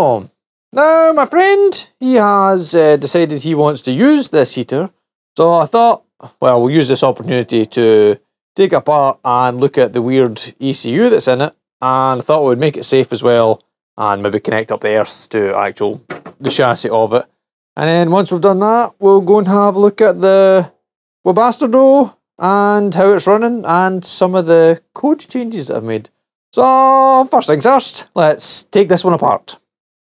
So, now my friend, he has uh, decided he wants to use this heater. So I thought, well, we'll use this opportunity to take apart and look at the weird ECU that's in it. And I thought we would make it safe as well and maybe connect up the earth to actual the chassis of it. And then once we've done that, we'll go and have a look at the Webasto and how it's running and some of the code changes that I've made. So first things first, let's take this one apart.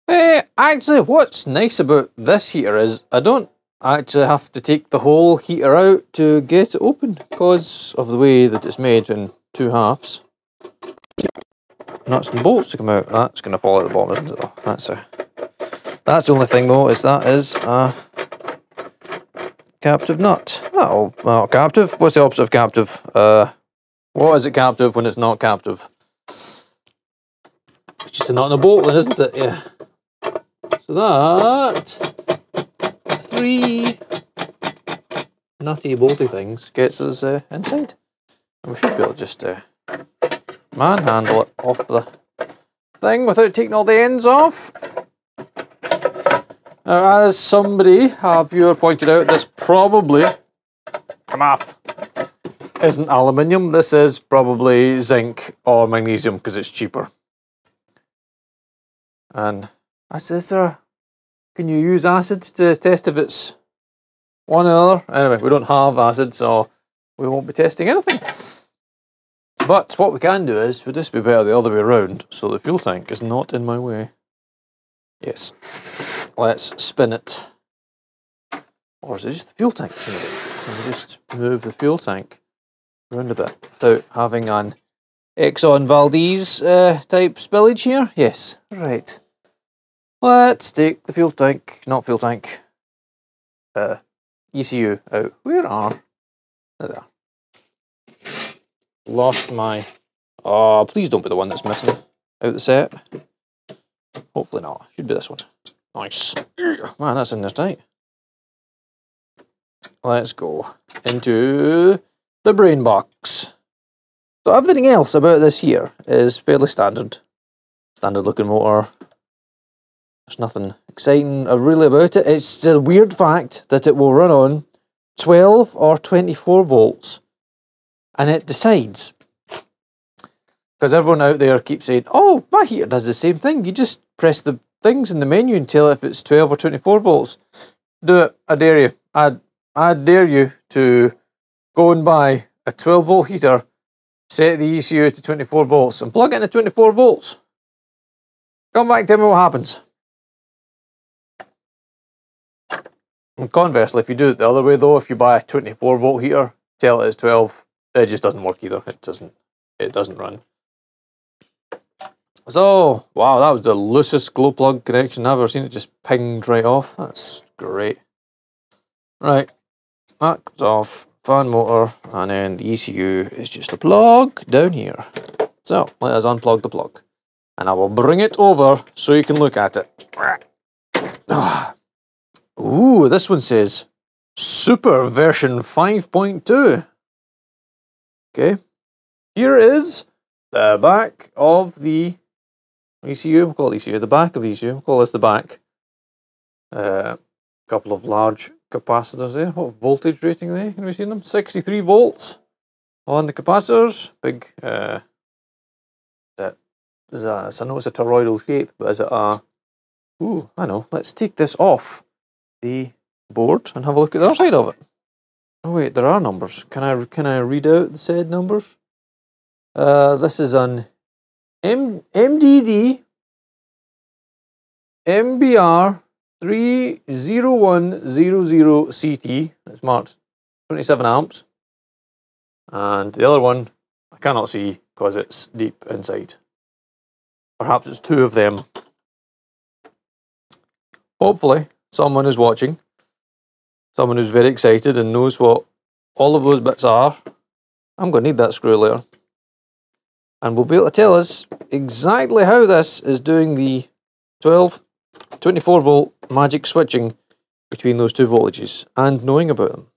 Hey, actually what's nice about this heater is I don't actually have to take the whole heater out to get it open because of the way that it's made in two halves. Nuts and bolts to come out. That's going to fall at the bottom, isn't it? That's a. That's the only thing though. Is that is a captive nut. Oh, well, captive. What's the opposite of captive? Uh, what is it captive when it's not captive? It's just a nut and a bolt, then, isn't it? Yeah. So that three nutty bolty things gets us uh, inside. And we should be able to just uh, manhandle it off the thing without taking all the ends off. Now, as somebody, a viewer pointed out, this probably, come off, isn't aluminium. This is probably zinc or magnesium because it's cheaper. And is sir, can you use acid to test if it's one or the other? Anyway, we don't have acid, so we won't be testing anything. But what we can do is, would this be better the other way around, so the fuel tank is not in my way? Yes. Let's spin it. Or is it just the fuel tank? Can we just move the fuel tank around a bit without having an Exxon Valdez uh, type spillage here? Yes. Right. Let's take the fuel tank, not fuel tank, uh, ECU out. Where are? There lost my... Oh, please don't be the one that's missing out the set. Hopefully not. Should be this one. Nice. Man, that's in there tight. Let's go into the brain box. So everything else about this here is fairly standard. Standard looking motor. There's nothing exciting really about it. It's the weird fact that it will run on 12 or 24 volts and it decides. Because everyone out there keeps saying, oh, my heater does the same thing. You just press the things in the menu and tell it if it's 12 or 24 volts. Do it. I dare you. I, I dare you to go and buy a 12 volt heater, set the ECU to 24 volts, and plug it into 24 volts. Come back, tell me what happens. And conversely, if you do it the other way though, if you buy a 24 volt heater, tell it it's 12 it just doesn't work either. It doesn't. It doesn't run. So, wow, that was the loosest glow plug connection I've ever seen. It just pinged right off. That's great. Right, that comes off. Fan motor, and then the ECU is just a plug down here. So, let us unplug the plug. And I will bring it over so you can look at it. Ah. Ooh, this one says Super version 5.2. Okay, here is the back of the ECU. We'll call it ECU. The back of the ECU. We'll call this the back. A uh, couple of large capacitors there. What voltage rating are they? Can we see them? 63 volts on the capacitors. Big. Uh, that is that? I know it's a toroidal shape, but is it a? Ooh, I know. Let's take this off the board and have a look at the other side of it. Oh wait, there are numbers. Can I can I read out the said numbers? Uh, this is an M MDD MBR three zero one zero zero CT. It's marked twenty seven amps, and the other one I cannot see because it's deep inside. Perhaps it's two of them. Hopefully, someone is watching someone who's very excited and knows what all of those bits are, I'm going to need that screw later. And we'll be able to tell us exactly how this is doing the 12, 24 volt magic switching between those two voltages and knowing about them.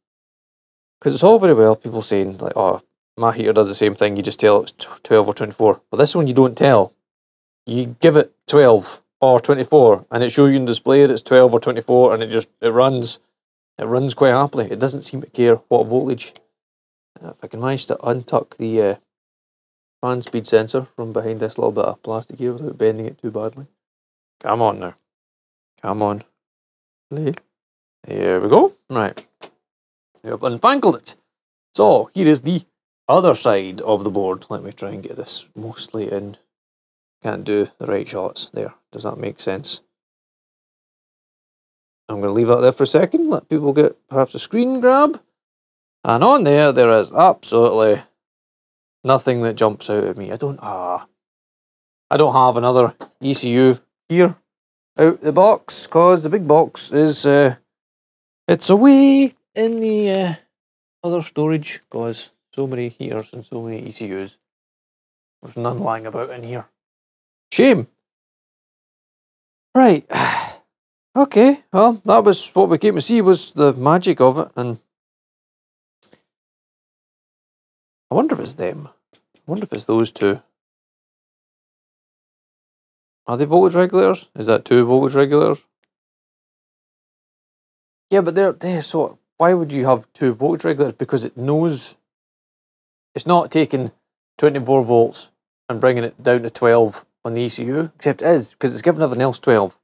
Because it's all very well people saying, like, oh, my heater does the same thing, you just tell it's 12 or 24. But this one you don't tell. You give it 12 or 24, and it shows you in display that it's 12 or 24, and it just it runs. It runs quite happily. It doesn't seem to care what voltage. If I can manage to untuck the uh, fan speed sensor from behind this little bit of plastic here without bending it too badly. Come on now. Come on. Here we go. Right. We've unfangled it. So here is the other side of the board. Let me try and get this mostly in. Can't do the right shots there. Does that make sense? I'm going to leave that there for a second, let people get perhaps a screen grab. And on there, there is absolutely nothing that jumps out at me. I don't, ah, I don't have another ECU here out the box, because the big box is, uh, it's away in the uh, other storage, because so many heaters and so many ECUs. There's none lying about in here. Shame. Right. Okay, well, that was what we came to see was the magic of it, and I wonder if it's them. I wonder if it's those two. Are they voltage regulators? Is that two voltage regulators? Yeah, but they're, they're so. Why would you have two voltage regulators? Because it knows it's not taking 24 volts and bringing it down to 12 on the ECU, except it is, because it's giving everything else 12.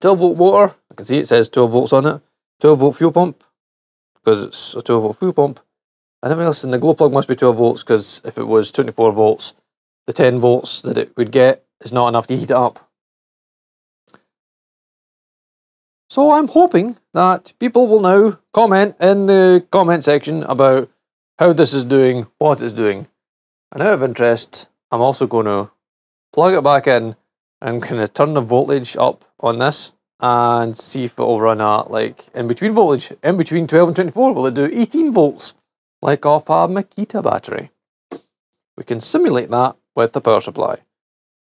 12 volt water, I can see it says 12 volts on it. 12 volt fuel pump, because it's a 12 volt fuel pump. And everything else in the glow plug must be 12 volts, because if it was 24 volts, the 10 volts that it would get is not enough to heat it up. So I'm hoping that people will now comment in the comment section about how this is doing, what it's doing. And out of interest, I'm also going to plug it back in and kind of turn the voltage up on this and see if it'll run at like in between voltage, in between 12 and 24, will it do 18 volts like off a Makita battery? We can simulate that with the power supply.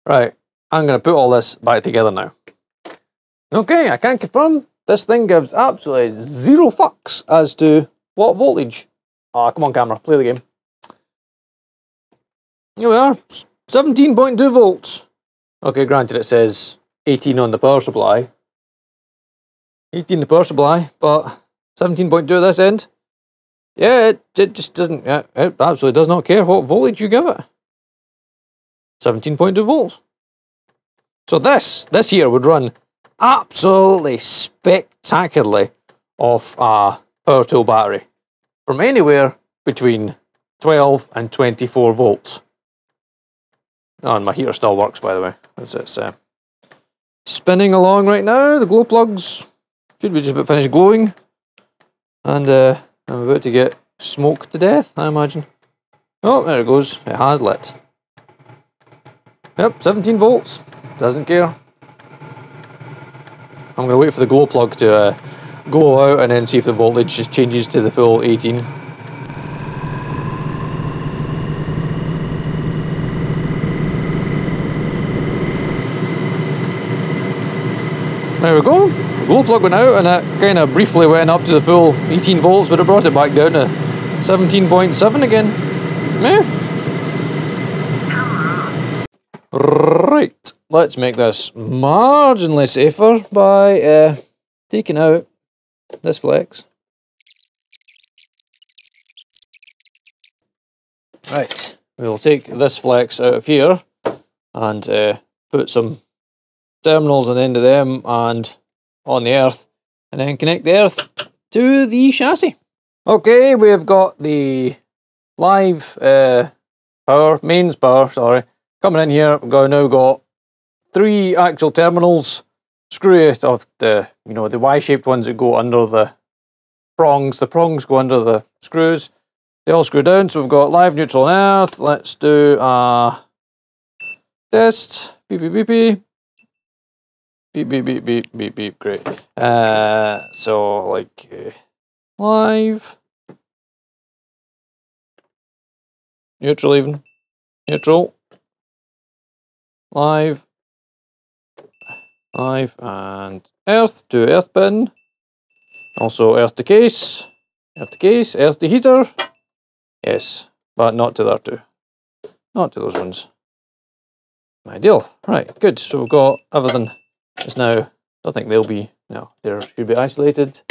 Right, I'm going to put all this back together now. Okay, I can confirm this thing gives absolutely zero fucks as to what voltage. Ah, oh, come on camera, play the game. Here we are, 17.2 volts. Okay, granted it says 18 on the power supply. 18 the power supply, but 17.2 at this end. Yeah, it, it just doesn't, it absolutely does not care what voltage you give it. 17.2 volts. So this, this here would run absolutely spectacularly off a power tool battery from anywhere between 12 and 24 volts. Oh, and my heater still works, by the way. It's, it's uh, spinning along right now. The glow plugs should be just about finished glowing. And uh, I'm about to get smoked to death, I imagine. Oh, there it goes. It has lit. Yep, 17 volts. Doesn't care. I'm going to wait for the glow plug to uh, glow out and then see if the voltage changes to the full 18. There we go. Glow plug went out and it kind of briefly went up to the full 18 volts, but it brought it back down to 17.7 again. Meh. Right, let's make this marginally safer by uh, taking out this flex. Right, we'll take this flex out of here and uh, put some terminals on the end of them and on the earth, and then connect the earth to the chassis. Okay, we've got the live uh, power, mains power, sorry, coming in here. We've got, now got three actual terminals, screw it of the, you know, the Y-shaped ones that go under the prongs. The prongs go under the screws. They all screw down, so we've got live, neutral, and earth. Let's do a test. Beep, beep, beep, beep. Beep, beep, beep, beep, beep, beep. Great. Uh, so, like, uh, live. Neutral even. Neutral. Live. Live and earth to earth bin. Also earth to case. Earth to case. Earth to heater. Yes, but not to there two Not to those ones. Ideal. Right, good. So we've got everything just now. I don't think they'll be, no, they should be isolated.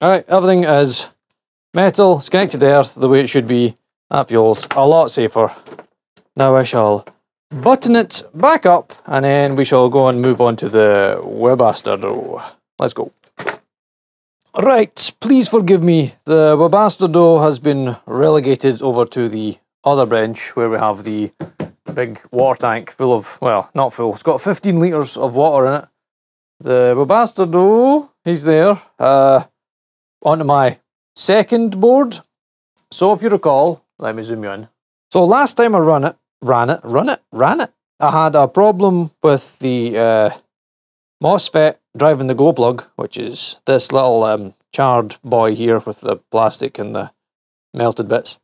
All right, everything is metal, it's connected to earth the way it should be. That feels a lot safer. Now I shall button it back up and then we shall go and move on to the Webasto. Let's go. Right, please forgive me. The Webasto has been relegated over to the other bench where we have the big water tank full of, well, not full, it's got 15 litres of water in it. The Webasto, he's there. Uh, onto my second board. So if you recall, let me zoom you in. So last time I run it, ran it, run it, ran it, I had a problem with the uh, MOSFET driving the glow plug, which is this little um, charred boy here with the plastic and the melted bits,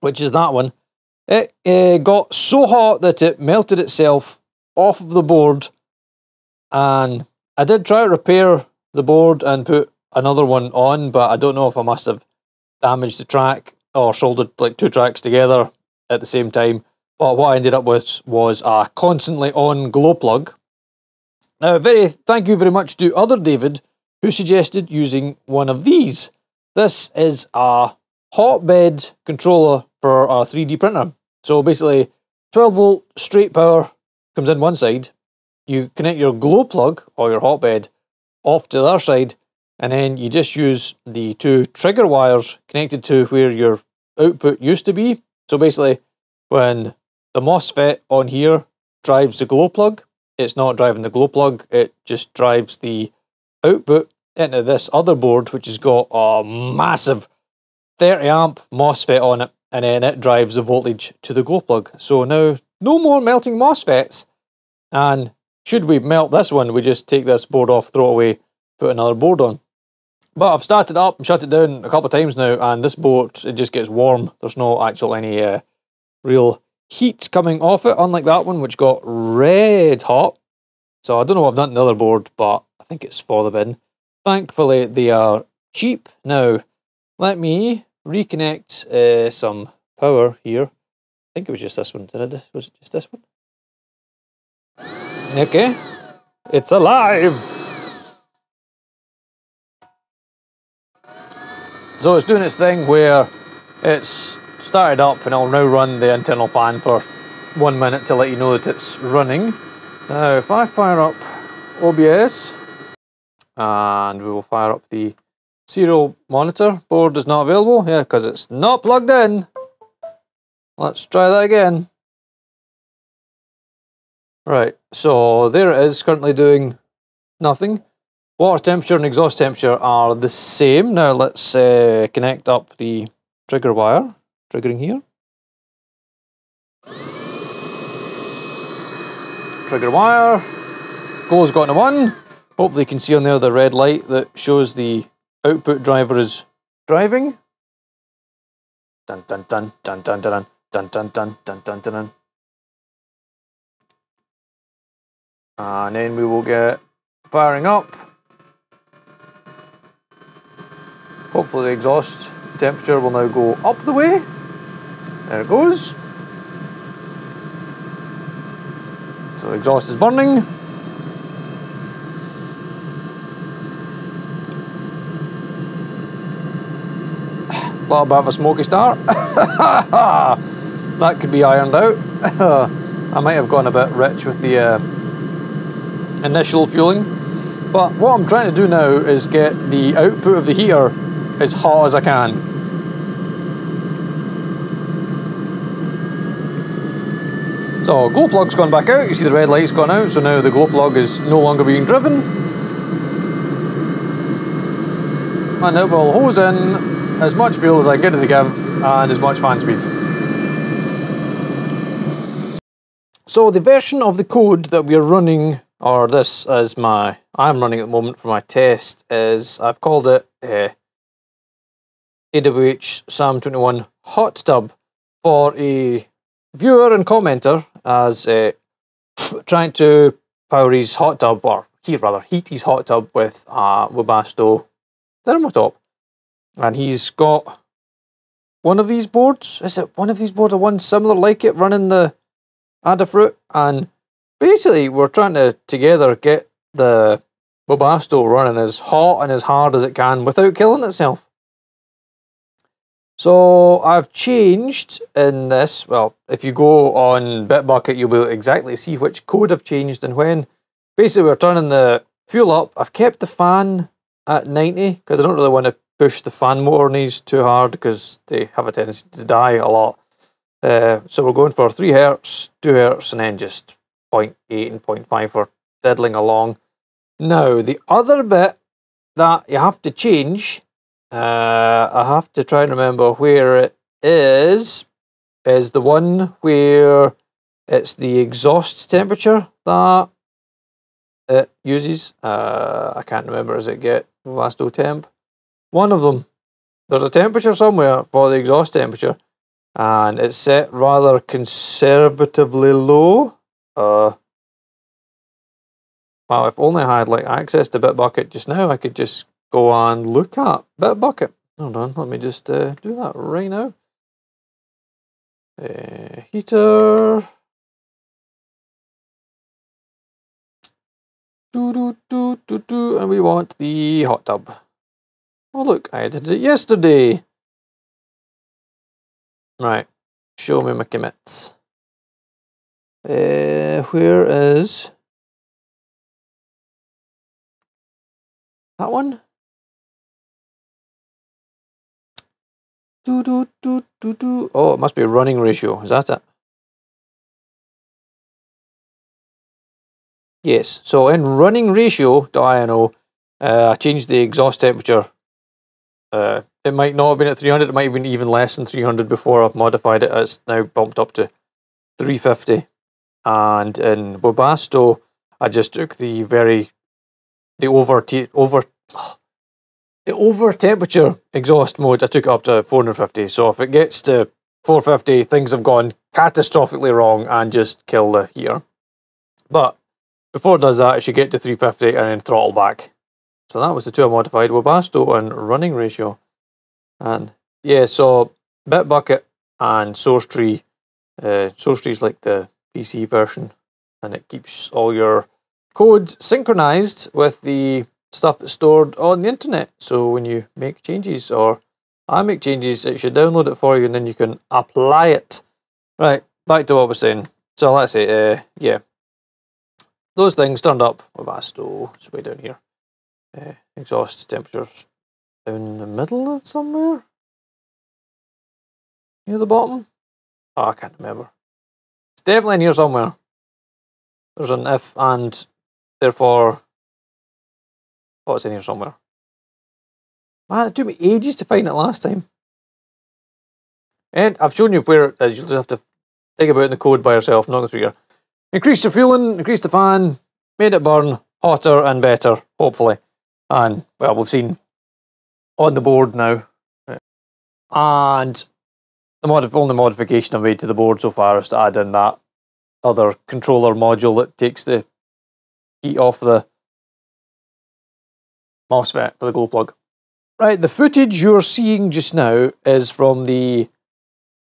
which is that one. It uh, got so hot that it melted itself off of the board, and I did try to repair the board and put another one on, but I don't know if I must have damaged the track or soldered like two tracks together at the same time. But what I ended up with was a constantly on glow plug. Now, very thank you very much to other David who suggested using one of these. This is a hotbed controller for a 3D printer. So basically, 12 volt straight power comes in one side. You connect your glow plug or your hotbed off to the other side, and then you just use the two trigger wires connected to where your output used to be. So basically, when the MOSFET on here drives the glow plug, it's not driving the glow plug, it just drives the output into this other board, which has got a massive 30 amp MOSFET on it, and then it drives the voltage to the glow plug. So now, no more melting MOSFETs. And should we melt this one, we just take this board off, throw it away, put another board on. But I've started up and shut it down a couple of times now, and this board, it just gets warm. There's no actual any uh, real heat coming off it, unlike that one, which got red hot. So I don't know what I've done to the other board, but I think it's for the bin. Thankfully, they are cheap. Now, let me reconnect uh, some power here. I think it was just this one. Did I just, was it just this one? Okay. It's alive! So it's doing its thing where it's started up and I'll now run the internal fan for one minute to let you know that it's running. Now if I fire up OBS and we will fire up the serial monitor, board is not available, yeah, because it's not plugged in. Let's try that again. Right, so there it is, currently doing nothing. Water temperature and exhaust temperature are the same. Now let's uh, connect up the trigger wire, triggering here. Trigger wire, glow's got to one. Hopefully you can see on there the red light that shows the output driver is driving. Dun dun dun dun dun dun dun dun dun dun dun dun. And then we will get firing up. Hopefully the exhaust temperature will now go up the way. There it goes. So the exhaust is burning. A bit of a smoky start. that could be ironed out. I might have gone a bit rich with the uh, initial fueling. But what I'm trying to do now is get the output of the heater as hot as I can. So glow plug's gone back out, you see the red light's gone out, so now the glow plug is no longer being driven. And it will hose in as much fuel as I get it to give and as much fan speed. So the version of the code that we're running, or this as my, I'm running at the moment for my test, is I've called it uh, AWH Sam21 hot tub for a viewer and commenter as uh, trying to power his hot tub, or he rather heat his hot tub with a Webasto thermotop. And he's got one of these boards. Is it one of these boards or one similar like it running the Adafruit, and basically we're trying to together get the Webasto running as hot and as hard as it can without killing itself. So I've changed in this. Well, if you go on Bitbucket, you'll be able to exactly see which code I've changed and when. Basically, we're turning the fuel up. I've kept the fan at 90 because I don't really want to push the fan motor knees too hard because they have a tendency to die a lot. Uh, so we're going for 3 hertz, 2 hertz, and then just 0.8 and 0.5 for diddling along. Now, the other bit that you have to change, uh, I have to try and remember where it is, is the one where it's the exhaust temperature that it uses. Uh, I can't remember, does it get Vasto temp? One of them. There's a temperature somewhere for the exhaust temperature, and it's set rather conservatively low. Uh, Wow, if only I had like access to Bitbucket just now, I could just go and look at Bitbucket. Hold on, let me just uh, do that right now. Uh, heater. Do, do, do, do, do, and we want the hot tub. Oh look, I did it yesterday. Right, show me my commits. Uh, where is That one? Do, do, do, do, do. Oh, it must be a running ratio. Is that it? Yes. So in running ratio, INO, uh, I changed the exhaust temperature. Uh, it might not have been at 300. It might have been even less than 300 before I've modified it. It's now bumped up to 350. And in Webasto, I just took the very the over over the over temperature exhaust mode. I took it up to 450. So if it gets to 450, things have gone catastrophically wrong and just kill the heater. But before it does that, it should get to 350 and then throttle back. So that was the two I modified: Webasto and running ratio. And yeah, so Bitbucket and SourceTree. Uh, SourceTree is like the PC version, and it keeps all your code synchronized with the stuff that's stored on the internet. So when you make changes or I make changes, it should download it for you and then you can apply it. Right, back to what we're saying. So let's say, uh, yeah, those things turned up. Webasto, it's way down here. Uh, exhaust temperatures down in the middle somewhere. Near the bottom? Oh, I can't remember. It's definitely in here somewhere. There's an if and Therefore, oh, it's in here somewhere. Man, it took me ages to find it last time. And I've shown you where it is. You'll just have to think about in the code by yourself, not through here. Increase the fueling, increase the fan, made it burn hotter and better, hopefully. And, well, we've seen on the board now. And the mod only modification I've made to the board so far is to add in that other controller module that takes the heat off the MOSFET for the glow plug. Right, the footage you're seeing just now is from the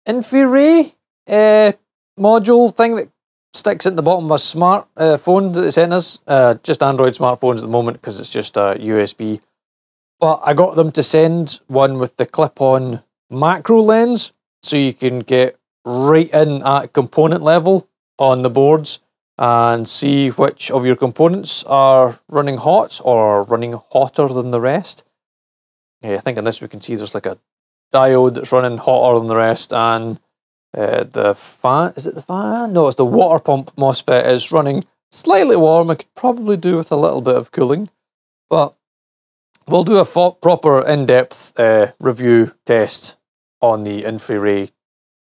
InfiRay uh, module thing that sticks at the bottom of a smart uh, phone that they sent us. Uh, just Android smartphones at the moment because it's just a USB. But I got them to send one with the clip-on macro lens so you can get right in at component level on the boards and see which of your components are running hot or running hotter than the rest. Yeah, I think in this we can see there's like a diode that's running hotter than the rest and uh, the fan, is it the fan? No, it's the water pump MOSFET is running slightly warm. I could probably do with a little bit of cooling, but we'll do a proper in-depth uh, review test on the InfiRay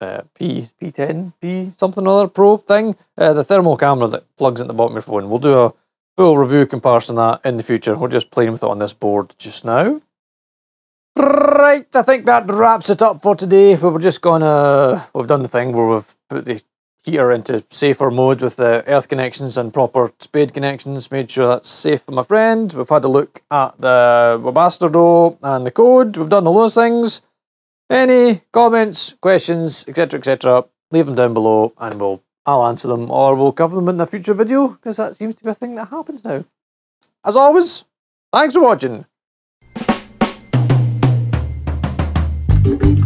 uh, P P10 P something or other Pro thing, uh, the thermal camera that plugs into the bottom of your phone. We'll do a full review comparison of that in the future. We're just playing with it on this board just now. Right, I think that wraps it up for today. We were just gonna, we've done the thing where we've put the heater into safer mode with the earth connections and proper spade connections, made sure that's safe for my friend. We've had a look at the Webasto and the code. We've done all those things. Any comments, questions, etc., etc., leave them down below and we'll I'll answer them or we'll cover them in a future video because that seems to be a thing that happens now. As always, thanks for watching. Thank you.